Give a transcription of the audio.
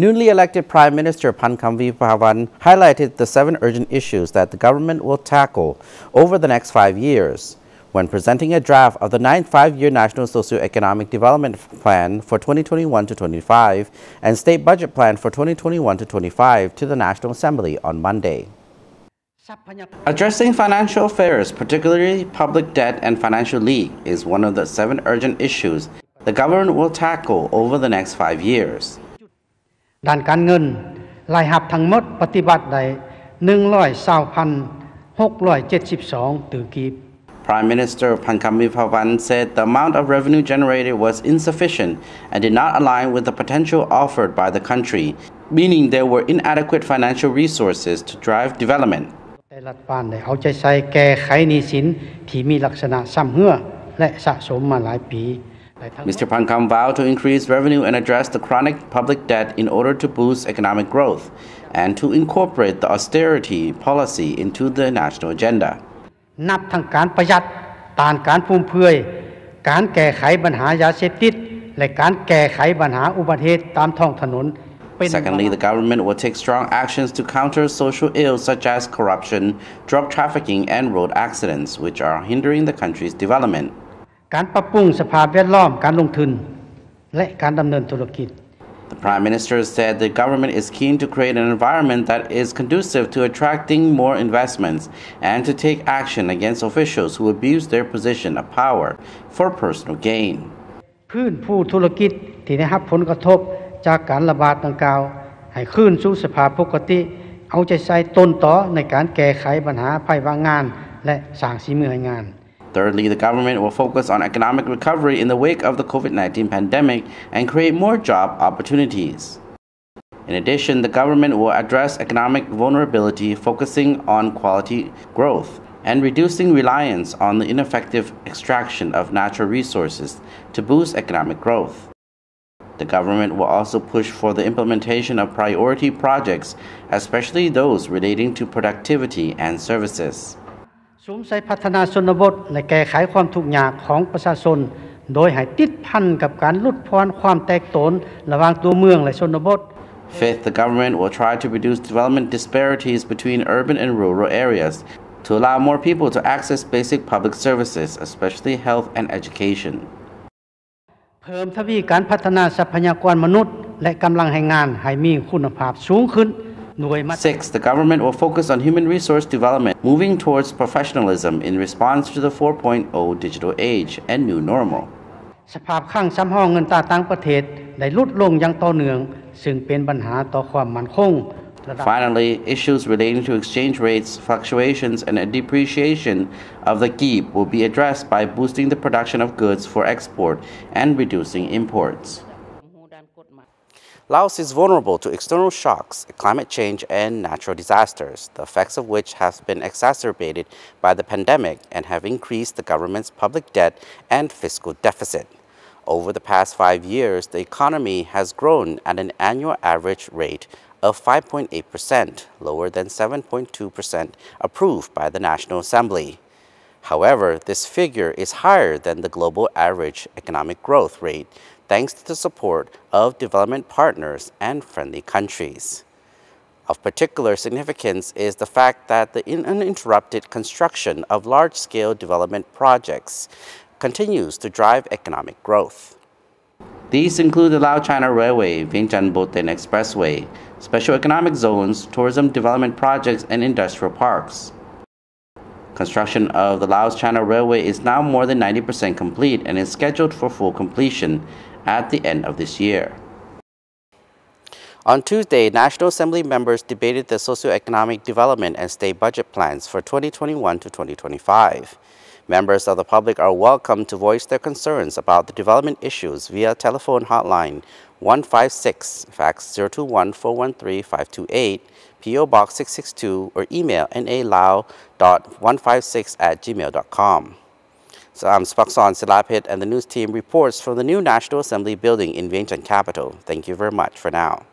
Newly elected Prime Minister Phankham Viphavanh highlighted the seven urgent issues that the government will tackle over the next five years when presenting a draft of the ninth five-year National Socio-Economic Development Plan for 2021 to 25 and State Budget Plan for 2021 to 25 to the National Assembly on Monday. Addressing financial affairs, particularly public debt and financial leak, is one of the seven urgent issues the government will tackle over the next five years. ด้านการเงินรายหับทั้งหมดปฏิบัติได้120,672ตือกีบ Prime Minister Phantkham Visvapavan said the amount of revenue generated was insufficient and did not align with the potential offered by the country, meaning there were inadequate financial resources to drive development. แต่รัฐบาลได้เอาใจใส่แก้ไขหนี้สินที่มีลักษณะซ้ำเหือและสะสมมาหลายปี Mr. Phankham vowed to increase revenue and address the chronic public debt in order to boost economic growth and to incorporate the austerity policy into the national agenda. Secondly, the government will take strong actions to counter social ills such as corruption, drug trafficking, and road accidents, which are hindering the country's development. การปรับปรุงสภาพแวดล้อมการลงทุน และการดำเนินธุรกิจ The Prime Minister said the government is keen to create an environment that is conducive to attracting more investments and to take action against officials who abuse their position of power for personal gain. พื้นผู้ธุรกิจที่ได้รับผลกระทบจากการระบาดดังกล่าว ให้คืนสู่สภาพปกติ เอาใจใส่ต้นต่อในการแก้ไขปัญหาภัยว่างงาน และสร้างสีมือให้งาน Thirdly, the government will focus on economic recovery in the wake of the COVID 19 pandemic and create more job opportunities. In addition, the government will address economic vulnerability, focusing on quality growth and reducing reliance on the ineffective extraction of natural resources to boost economic growth. The government will also push for the implementation of priority projects, especially those relating to productivity and services. สูมใส่พัฒนาชนบทและแก้ไขความทุกข์ยากของประชาชน โดยให้ติดพันกับการลดพรความแตกตนระหว่างตัวเมืองและชนบท Fifth, the government will try to reduce development disparities between urban and rural areas to allow more people to access basic public services, especially health and education. เพิ่มทวีการพัฒนาทรัพยากรมนุษย์ และกำลังแรงงานให้มีคุณภาพสูงขึ้น Six, the government will focus on human resource development, moving towards professionalism in response to the 4.0 digital age and new normal. Finally, issues relating to exchange rates, fluctuations, and a depreciation of the kip will be addressed by boosting the production of goods for export and reducing imports. Laos is vulnerable to external shocks, climate change, and natural disasters, the effects of which have been exacerbated by the pandemic and have increased the government's public debt and fiscal deficit. Over the past five years, the economy has grown at an annual average rate of 5.8%, lower than 7.2% approved by the National Assembly. However, this figure is higher than the global average economic growth rate thanks to the support of development partners and friendly countries. Of particular significance is the fact that the uninterrupted construction of large-scale development projects continues to drive economic growth. These include the Lao China Railway, Vientiane Boten Expressway, special economic zones, tourism development projects, and industrial parks. Construction of the Laos China Railway is now more than 90% complete and is scheduled for full completion at the end of this year. On Tuesday, National Assembly members debated the socioeconomic development and state budget plans for 2021 to 2025. Members of the public are welcome to voice their concerns about the development issues via telephone hotline 156, fax 021-413-528, PO Box 662, or email nalao.156 at gmail.com. So I'm Spakson Silapit and the news team reports from the new National Assembly building in Vientiane capital. Thank you very much for now.